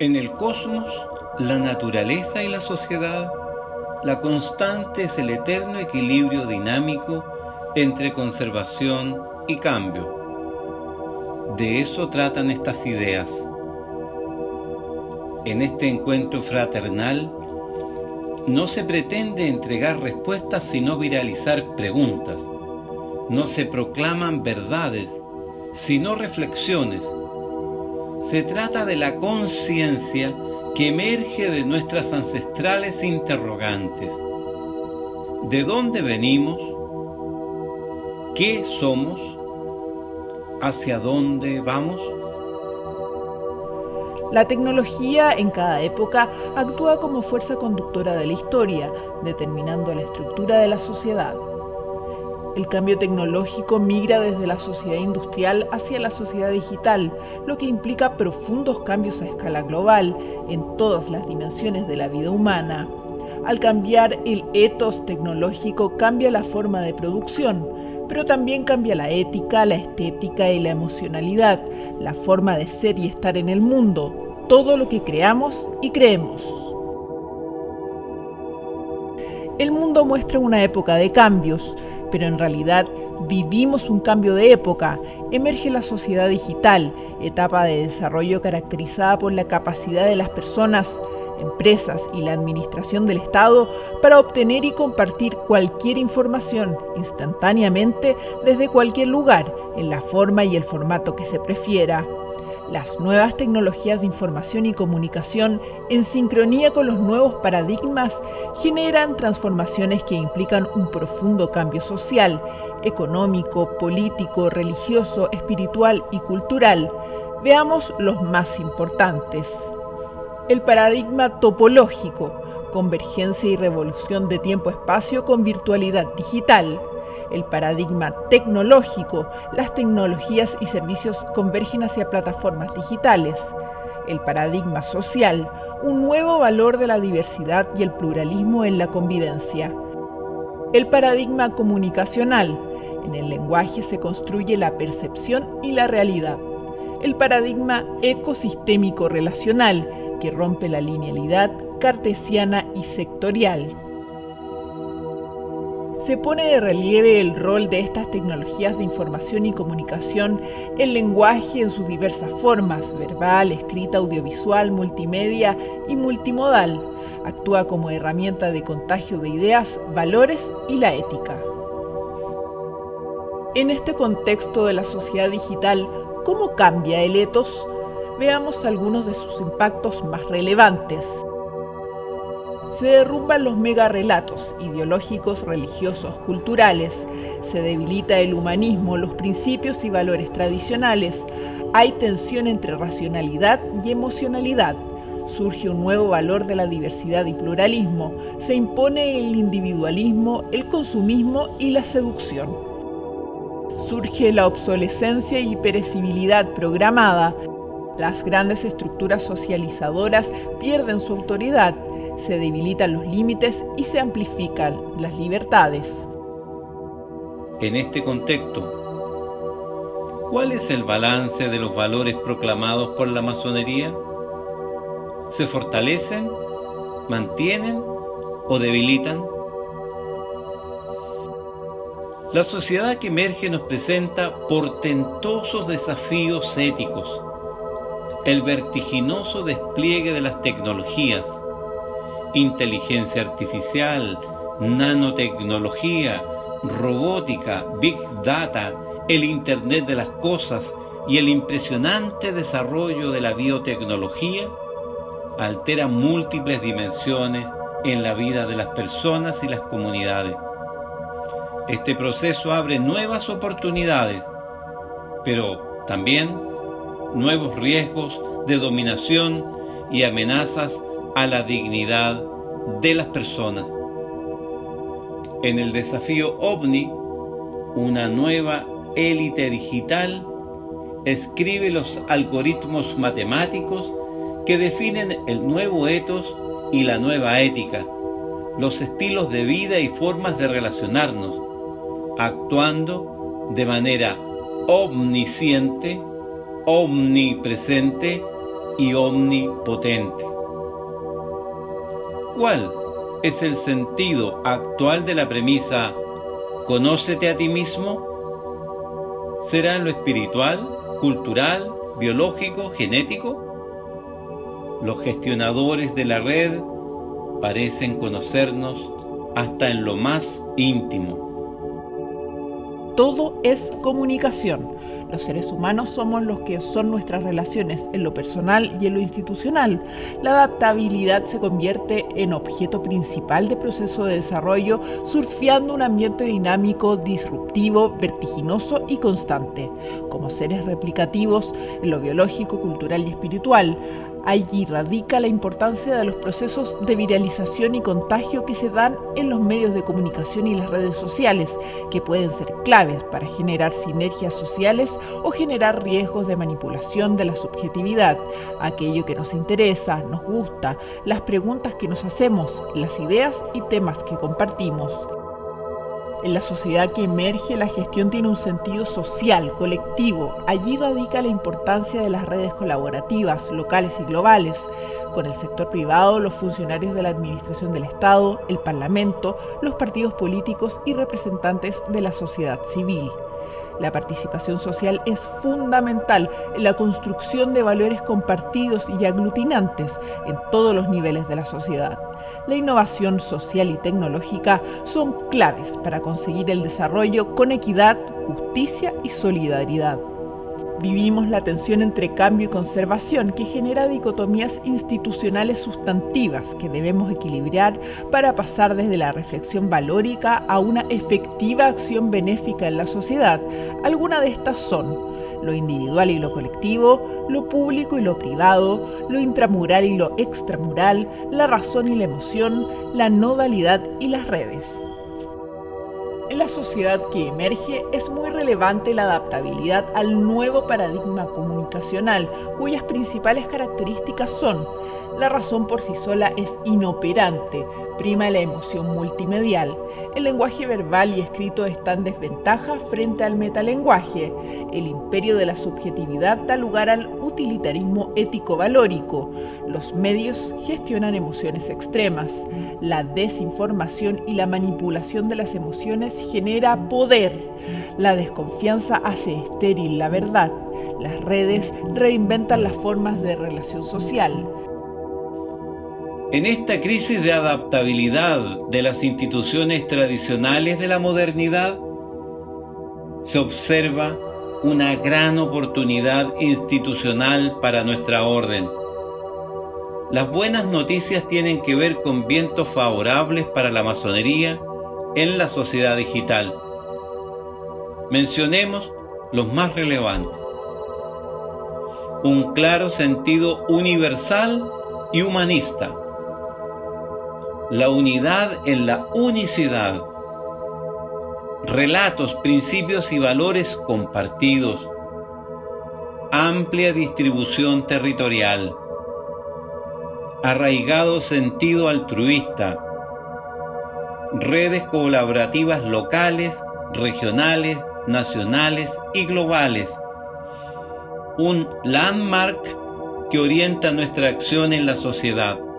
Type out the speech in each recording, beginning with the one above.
En el cosmos, la naturaleza y la sociedad, la constante es el eterno equilibrio dinámico entre conservación y cambio. De eso tratan estas ideas. En este encuentro fraternal no se pretende entregar respuestas sino viralizar preguntas. No se proclaman verdades sino reflexiones. Se trata de la conciencia que emerge de nuestras ancestrales interrogantes. ¿De dónde venimos? ¿Qué somos? ¿Hacia dónde vamos? La tecnología en cada época actúa como fuerza conductora de la historia, determinando la estructura de la sociedad. El cambio tecnológico migra desde la sociedad industrial hacia la sociedad digital, lo que implica profundos cambios a escala global en todas las dimensiones de la vida humana. Al cambiar el etos tecnológico cambia la forma de producción, pero también cambia la ética, la estética y la emocionalidad, la forma de ser y estar en el mundo, todo lo que creamos y creemos. El mundo muestra una época de cambios, pero en realidad vivimos un cambio de época. Emerge la sociedad digital, etapa de desarrollo caracterizada por la capacidad de las personas, empresas y la administración del Estado para obtener y compartir cualquier información instantáneamente desde cualquier lugar, en la forma y el formato que se prefiera. Las nuevas tecnologías de información y comunicación, en sincronía con los nuevos paradigmas, generan transformaciones que implican un profundo cambio social, económico, político, religioso, espiritual y cultural. Veamos los más importantes. El paradigma topológico, convergencia y revolución de tiempo-espacio con virtualidad digital el paradigma tecnológico, las tecnologías y servicios convergen hacia plataformas digitales. El paradigma social, un nuevo valor de la diversidad y el pluralismo en la convivencia. El paradigma comunicacional, en el lenguaje se construye la percepción y la realidad. El paradigma ecosistémico relacional, que rompe la linealidad cartesiana y sectorial se pone de relieve el rol de estas tecnologías de información y comunicación, el lenguaje en sus diversas formas, verbal, escrita, audiovisual, multimedia y multimodal. Actúa como herramienta de contagio de ideas, valores y la ética. En este contexto de la sociedad digital, ¿cómo cambia el etos? Veamos algunos de sus impactos más relevantes se derrumban los megarrelatos ideológicos, religiosos, culturales, se debilita el humanismo, los principios y valores tradicionales, hay tensión entre racionalidad y emocionalidad, surge un nuevo valor de la diversidad y pluralismo, se impone el individualismo, el consumismo y la seducción. Surge la obsolescencia y perecibilidad programada, las grandes estructuras socializadoras pierden su autoridad, se debilitan los límites y se amplifican las libertades. En este contexto, ¿cuál es el balance de los valores proclamados por la masonería? ¿Se fortalecen, mantienen o debilitan? La sociedad que emerge nos presenta portentosos desafíos éticos, el vertiginoso despliegue de las tecnologías, inteligencia artificial, nanotecnología, robótica, big data, el Internet de las Cosas y el impresionante desarrollo de la biotecnología altera múltiples dimensiones en la vida de las personas y las comunidades. Este proceso abre nuevas oportunidades, pero también nuevos riesgos de dominación y amenazas a la dignidad de las personas. En el desafío OVNI, una nueva élite digital escribe los algoritmos matemáticos que definen el nuevo etos y la nueva ética, los estilos de vida y formas de relacionarnos, actuando de manera omnisciente, omnipresente y omnipotente. ¿Cuál es el sentido actual de la premisa Conócete a ti mismo? ¿Será en lo espiritual, cultural, biológico, genético? Los gestionadores de la red parecen conocernos hasta en lo más íntimo. Todo es comunicación los seres humanos somos los que son nuestras relaciones en lo personal y en lo institucional. La adaptabilidad se convierte en objeto principal de proceso de desarrollo, surfeando un ambiente dinámico, disruptivo, vertiginoso y constante. Como seres replicativos en lo biológico, cultural y espiritual, Allí radica la importancia de los procesos de viralización y contagio que se dan en los medios de comunicación y las redes sociales, que pueden ser claves para generar sinergias sociales o generar riesgos de manipulación de la subjetividad, aquello que nos interesa, nos gusta, las preguntas que nos hacemos, las ideas y temas que compartimos. En la sociedad que emerge, la gestión tiene un sentido social, colectivo. Allí radica la importancia de las redes colaborativas, locales y globales, con el sector privado, los funcionarios de la Administración del Estado, el Parlamento, los partidos políticos y representantes de la sociedad civil. La participación social es fundamental en la construcción de valores compartidos y aglutinantes en todos los niveles de la sociedad la innovación social y tecnológica son claves para conseguir el desarrollo con equidad, justicia y solidaridad. Vivimos la tensión entre cambio y conservación que genera dicotomías institucionales sustantivas que debemos equilibrar para pasar desde la reflexión valórica a una efectiva acción benéfica en la sociedad. Algunas de estas son lo individual y lo colectivo, lo público y lo privado, lo intramural y lo extramural, la razón y la emoción, la nodalidad y las redes. En la sociedad que emerge es muy relevante la adaptabilidad al nuevo paradigma comunicacional, cuyas principales características son la razón por sí sola es inoperante, prima la emoción multimedial. El lenguaje verbal y escrito está en desventaja frente al metalenguaje. El imperio de la subjetividad da lugar al utilitarismo ético-valórico. Los medios gestionan emociones extremas. La desinformación y la manipulación de las emociones genera poder. La desconfianza hace estéril la verdad. Las redes reinventan las formas de relación social. En esta crisis de adaptabilidad de las instituciones tradicionales de la modernidad, se observa una gran oportunidad institucional para nuestra orden. Las buenas noticias tienen que ver con vientos favorables para la masonería en la sociedad digital. Mencionemos los más relevantes. Un claro sentido universal y humanista la unidad en la unicidad, relatos, principios y valores compartidos, amplia distribución territorial, arraigado sentido altruista, redes colaborativas locales, regionales, nacionales y globales, un landmark que orienta nuestra acción en la sociedad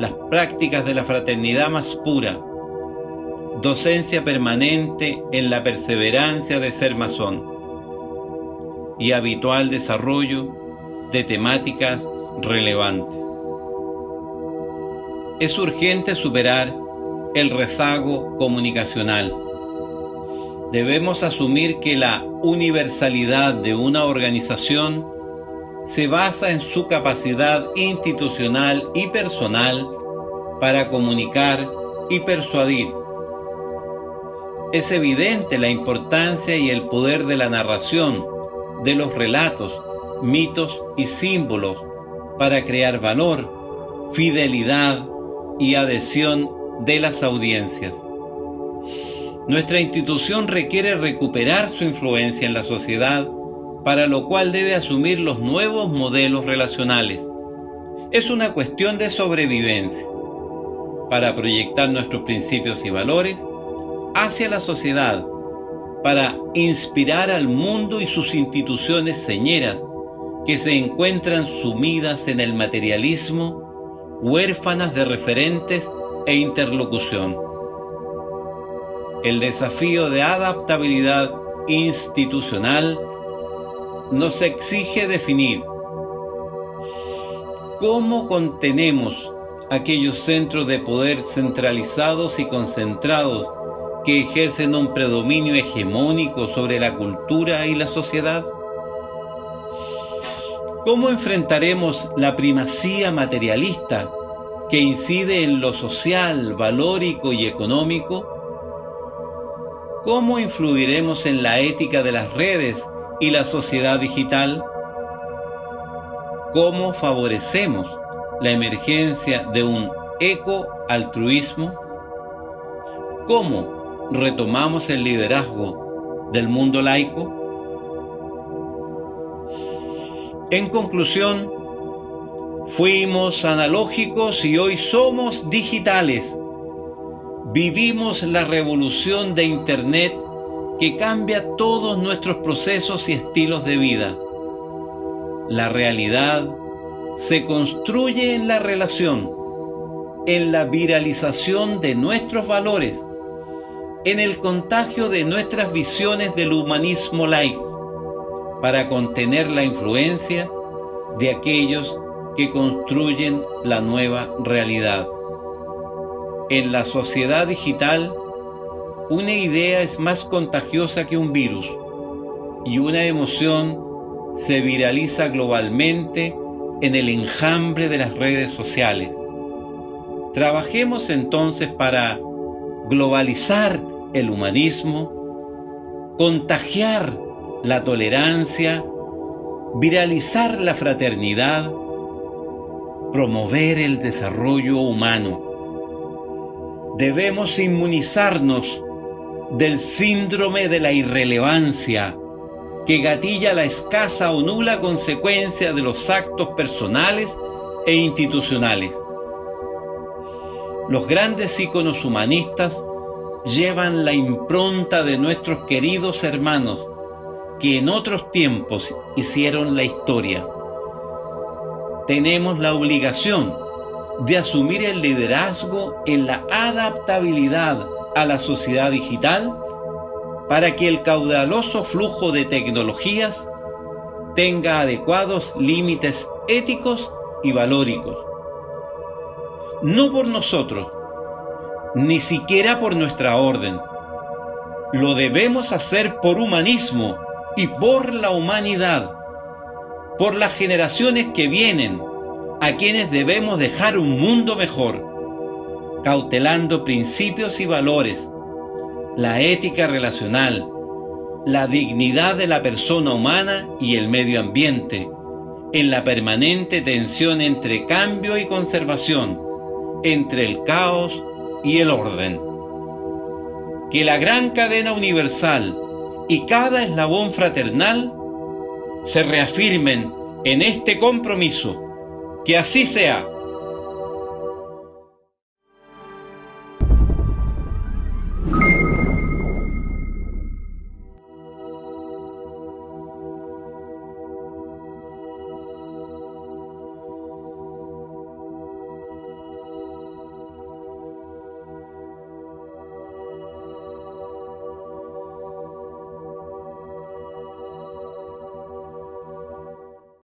las prácticas de la fraternidad más pura, docencia permanente en la perseverancia de ser masón y habitual desarrollo de temáticas relevantes. Es urgente superar el rezago comunicacional. Debemos asumir que la universalidad de una organización se basa en su capacidad institucional y personal para comunicar y persuadir. Es evidente la importancia y el poder de la narración, de los relatos, mitos y símbolos para crear valor, fidelidad y adhesión de las audiencias. Nuestra institución requiere recuperar su influencia en la sociedad para lo cual debe asumir los nuevos modelos relacionales. Es una cuestión de sobrevivencia para proyectar nuestros principios y valores hacia la sociedad, para inspirar al mundo y sus instituciones señeras que se encuentran sumidas en el materialismo, huérfanas de referentes e interlocución. El desafío de adaptabilidad institucional nos exige definir cómo contenemos aquellos centros de poder centralizados y concentrados que ejercen un predominio hegemónico sobre la cultura y la sociedad? ¿Cómo enfrentaremos la primacía materialista que incide en lo social, valórico y económico? ¿Cómo influiremos en la ética de las redes y la sociedad digital? ¿Cómo favorecemos la emergencia de un eco-altruismo? ¿Cómo retomamos el liderazgo del mundo laico? En conclusión, fuimos analógicos y hoy somos digitales. Vivimos la revolución de Internet que cambia todos nuestros procesos y estilos de vida. La realidad se construye en la relación, en la viralización de nuestros valores, en el contagio de nuestras visiones del humanismo laico para contener la influencia de aquellos que construyen la nueva realidad. En la sociedad digital, una idea es más contagiosa que un virus y una emoción se viraliza globalmente en el enjambre de las redes sociales. Trabajemos entonces para globalizar el humanismo, contagiar la tolerancia, viralizar la fraternidad, promover el desarrollo humano. Debemos inmunizarnos del síndrome de la irrelevancia que gatilla la escasa o nula consecuencia de los actos personales e institucionales. Los grandes íconos humanistas llevan la impronta de nuestros queridos hermanos que en otros tiempos hicieron la historia. Tenemos la obligación de asumir el liderazgo en la adaptabilidad a la sociedad digital para que el caudaloso flujo de tecnologías tenga adecuados límites éticos y valóricos. No por nosotros, ni siquiera por nuestra orden. Lo debemos hacer por humanismo y por la humanidad, por las generaciones que vienen, a quienes debemos dejar un mundo mejor, cautelando principios y valores, la ética relacional, la dignidad de la persona humana y el medio ambiente, en la permanente tensión entre cambio y conservación, entre el caos y el orden. Que la gran cadena universal y cada eslabón fraternal se reafirmen en este compromiso. Que así sea.